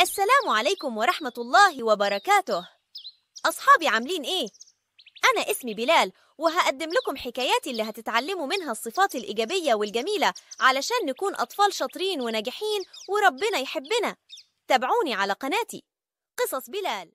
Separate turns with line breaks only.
السلام عليكم ورحمة الله وبركاته. أصحابي عاملين إيه؟ أنا اسمي بلال وهقدم لكم حكاياتي اللي هتتعلموا منها الصفات الإيجابية والجميلة علشان نكون أطفال شاطرين وناجحين وربنا يحبنا. تابعوني على قناتي. قصص بلال.